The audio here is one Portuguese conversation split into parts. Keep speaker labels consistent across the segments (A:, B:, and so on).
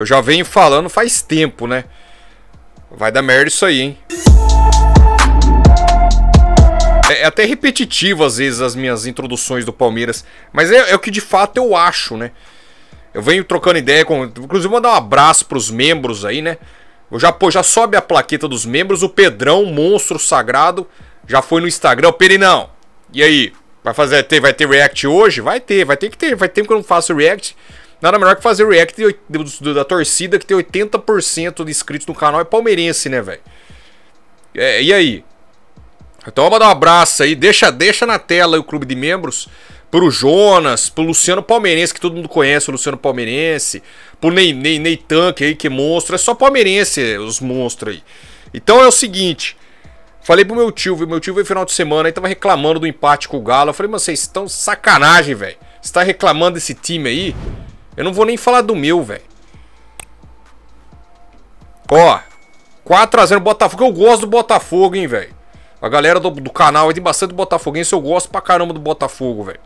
A: Eu já venho falando faz tempo, né? Vai dar merda isso aí, hein? É, é até repetitivo às vezes as minhas introduções do Palmeiras, mas é, é, o que de fato eu acho, né? Eu venho trocando ideia com. Inclusive, mandar um abraço pros membros aí, né? Eu já, pô, já sobe a plaqueta dos membros. O Pedrão, monstro sagrado, já foi no Instagram. Perinão, e aí? Vai fazer, vai ter react hoje? Vai ter, vai ter que ter. Vai ter que eu não faço react. Nada melhor que fazer react da torcida que tem 80% de inscritos no canal é palmeirense, né, velho? É, e aí? Então dar um abraço aí. Deixa, deixa na tela o clube de membros. Pro Jonas, pro Luciano Palmeirense, que todo mundo conhece, o Luciano Palmeirense. Pro Ney, Ney, Ney Tanque aí, que é monstro. É só palmeirense os monstros aí. Então é o seguinte. Falei pro meu tio, meu tio veio final de semana e tava reclamando do empate com o Galo. Eu falei, mas vocês estão sacanagem, velho. Você tá reclamando desse time aí? Eu não vou nem falar do meu, velho. Ó, 4x0 Botafogo. Eu gosto do Botafogo, hein, velho. A galera do, do canal tem bastante botafoguense. Eu gosto pra caramba do Botafogo, velho.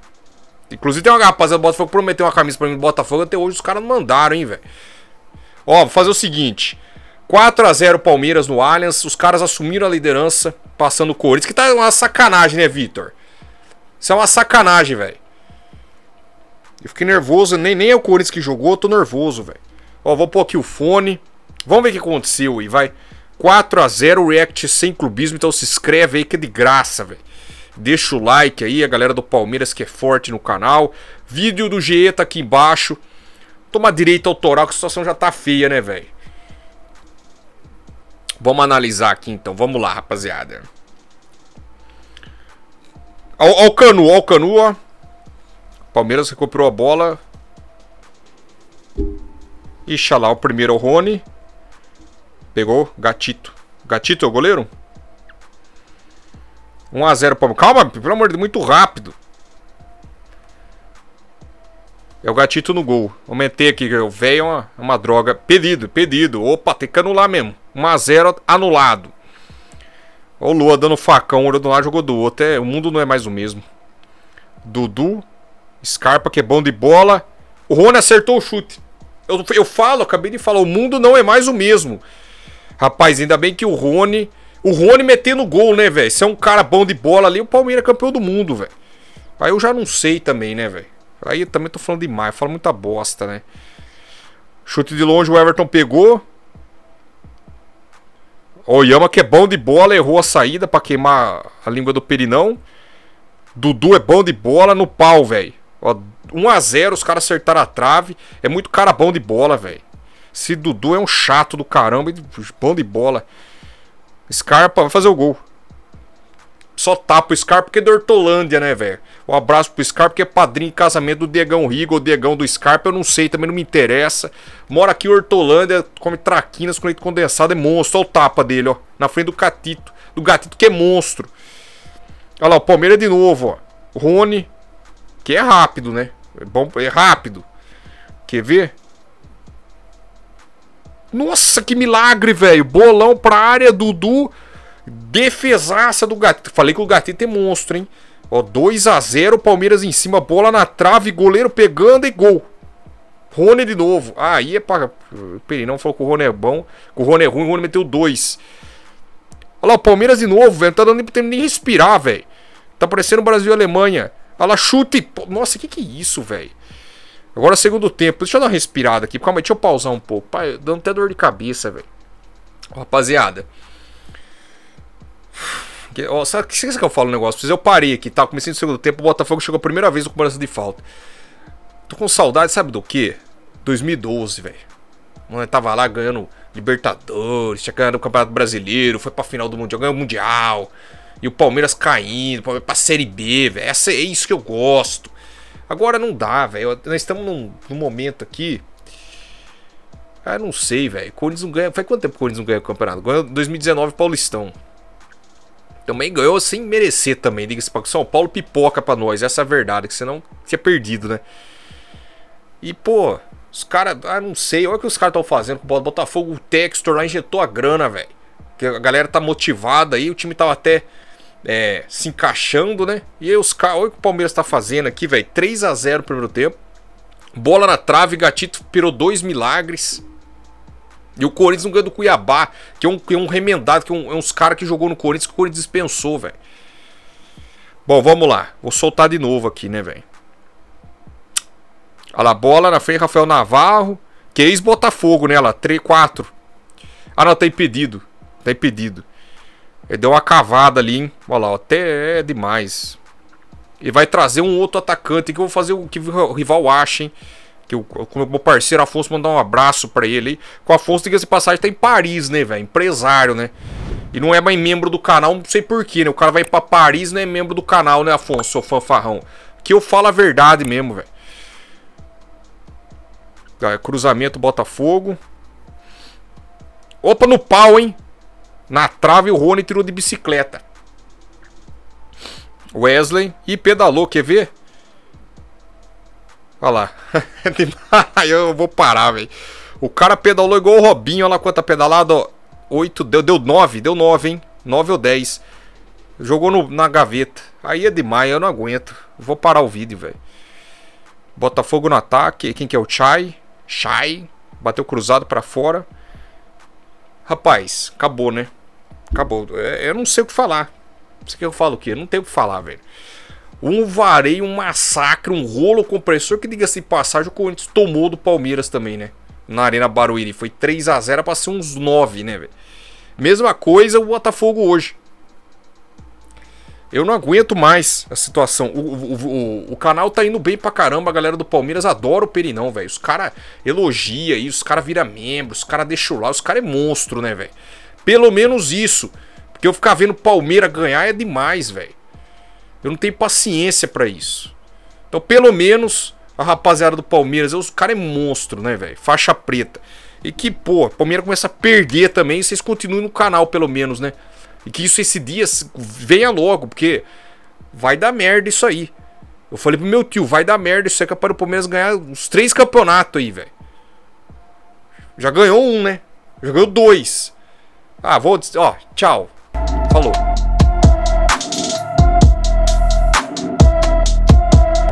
A: Inclusive tem uma rapaziada do Botafogo que prometeu uma camisa pra mim do Botafogo. Até hoje os caras não mandaram, hein, velho. Ó, vou fazer o seguinte. 4 a 0 Palmeiras no Allianz. Os caras assumiram a liderança, passando o Corinthians. Que tá uma sacanagem, né, Vitor? Isso é uma sacanagem, velho. Eu fiquei nervoso. Nem, nem é o Corinthians que jogou, eu tô nervoso, velho. Ó, vou pôr aqui o fone. Vamos ver o que aconteceu aí, vai. 4 a 0 React sem clubismo. Então se inscreve aí que é de graça, velho. Deixa o like aí, a galera do Palmeiras que é forte no canal. Vídeo do GE tá aqui embaixo. Toma direito autoral, que a situação já tá feia, né, velho? Vamos analisar aqui então. Vamos lá, rapaziada. Ó, o Canu, ó o Canu, ó. Palmeiras recuperou a bola. Ixi, lá, o primeiro é o Rony. Pegou, Gatito. Gatito é o goleiro? 1x0 Palmeiras. Calma, pelo amor de Deus, muito rápido. É o gatito no gol. Aumentei aqui, o velho é uma, uma droga. Pedido, pedido. Opa, tem que anular mesmo. 1x0 anulado. Ó o Lua dando facão, olhou de um lado, jogou do outro. É, o mundo não é mais o mesmo. Dudu. Scarpa, que é bom de bola. O Rony acertou o chute. Eu, eu falo, acabei de falar, o mundo não é mais o mesmo. Rapaz, ainda bem que o Rony. O Rony metendo gol, né, velho? Se é um cara bom de bola ali, o Palmeiras é campeão do mundo, velho. Aí eu já não sei também, né, velho? Aí eu também tô falando demais, falo muita bosta, né? Chute de longe, o Everton pegou. O Yama que é bom de bola, errou a saída para queimar a língua do Perinão. Dudu é bom de bola no pau, velho. 1x0, os caras acertaram a trave. É muito cara bom de bola, velho. Se Dudu é um chato do caramba, bom de bola. Scarpa vai fazer o gol. Só tapa o Scarpa porque é Hortolândia, né, velho? Um abraço pro Scarpa que é padrinho de casamento do Diegão Rigo, ou Diegão do Scarpa, eu não sei, também não me interessa. Mora aqui em Hortolândia, come traquinas com leite condensado, é monstro. Olha o tapa dele, ó. Na frente do Catito. Do Gatito que é monstro. Olha lá, o Palmeiras de novo, ó. Rony, que é rápido, né? É bom, é rápido. Quer ver? Nossa, que milagre, velho. Bolão pra área, Dudu. Defesaça do Gatito. Falei que o Gatito é monstro, hein? Ó, 2 a 0 Palmeiras em cima, bola na trave, goleiro pegando e gol. Rony de novo. Ah, aí é para. O Perinão falou que o Rony é bom, que o Rony é ruim, o Rony meteu dois. Olha lá, o Palmeiras de novo, velho. Não tá dando nem tempo nem respirar, velho. Tá parecendo Brasil e Alemanha. Olha lá, chute. Nossa, que que é isso, velho? Agora segundo tempo. Deixa eu dar uma respirada aqui. Calma aí, deixa eu pausar um pouco. Pai, dando até dor de cabeça, velho. Rapaziada. Ó, sabe o que, que eu falo um negócio? Eu parei aqui, tá? Comecei no segundo tempo, o Botafogo chegou a primeira vez com cobrança de falta. Tô com saudade, sabe do que? 2012, velho. Mano, tava lá ganhando Libertadores, tinha ganhado o Campeonato Brasileiro, foi pra final do Mundial, ganhou o Mundial. E o Palmeiras caindo, Palmeiras pra Série B, velho. É isso que eu gosto. Agora não dá, velho. Nós estamos num, num, momento aqui. Ah, não sei, velho. Corinthians não ganha. Faz quanto tempo o Corinthians não ganha o campeonato? Ganhou 2019 Paulistão. Também ganhou sem merecer também. Diga-se para São Paulo pipoca para nós. Essa é a verdade, que senão tinha perdido, né? E, pô, os caras. Ah, não sei. Olha o que os caras estão fazendo com o Botafogo. O Textor lá injetou a grana, velho. A galera tá motivada aí. O time tava até é, se encaixando, né? E aí os caras. Olha o que o Palmeiras tá fazendo aqui, velho. 3 a 0 no primeiro tempo. Bola na trave, Gatito pirou dois milagres. E o Corinthians não ganha do Cuiabá, que é um, que é um remendado, que é, um, é uns caras que jogou no Corinthians que o Corinthians dispensou, velho. Bom, vamos lá. Vou soltar de novo aqui, né, velho? Olha lá, bola na frente, Rafael Navarro. Que ex-Botafogo, né? Lá, 3, 4. Ah, não, tá impedido. Tá impedido. Ele deu uma cavada ali, hein? Olha lá, até é demais. Ele vai trazer um outro atacante que eu vou fazer o que o rival acha, hein? Que o, meu parceiro Afonso mandar um abraço para ele. Com o Afonso, diga-se passagem, tá em Paris, né, velho? Empresário, né? E não é mais membro do canal, não sei porquê, né? O cara vai para Paris não é membro do canal, né, Afonso, seu fanfarrão? Que eu falo a verdade mesmo, velho. Cruzamento Botafogo. Opa, no pau, hein? Na trave o Rony tirou de bicicleta. Wesley e pedalou, quer ver? Olha lá. eu vou parar, velho. O cara pedalou igual o Robinho, olha lá quanta pedalada, ó. 8, deu, deu 9, deu 9, hein? 9 ou 10. Jogou no, na gaveta. Aí é demais, eu não aguento. Vou parar o vídeo, velho. Botafogo no ataque. Quem que é o Chai? Chai. Bateu cruzado para fora. Rapaz, acabou, né? Acabou. É, eu não sei o que falar. Quer que eu falo o quê? Não tem o que falar, velho. Um vareio, um massacre, um rolo compressor que, diga-se de passagem, o Corinthians tomou do Palmeiras também, né? Na Arena Barueri. Foi 3 a 0 pra ser uns 9, né, velho? Mesma coisa o Botafogo hoje. Eu não aguento mais a situação. O, o, o, o, canal tá indo bem pra caramba. A galera do Palmeiras adora o Perinão, velho. Os caras elogia aí, os caras viram membros, os caras deixam lá. Os caras é monstro, né, velho? Pelo menos isso. Porque eu ficar vendo Palmeiras ganhar é demais, velho. Eu não tenho paciência para isso. Então, pelo menos, a rapaziada do Palmeiras, os caras é monstro, né, velho? Faixa preta. E que, pô, Palmeiras começa a perder também e vocês continuem no canal, pelo menos, né? E que isso esse dia venha logo, porque vai dar merda isso aí. Eu falei pro meu tio, vai dar merda isso aí que é para o Palmeiras ganhar uns três campeonatos aí, velho. Já ganhou um, né? Já ganhou dois. Ah, vou. Ó, tchau. Falou.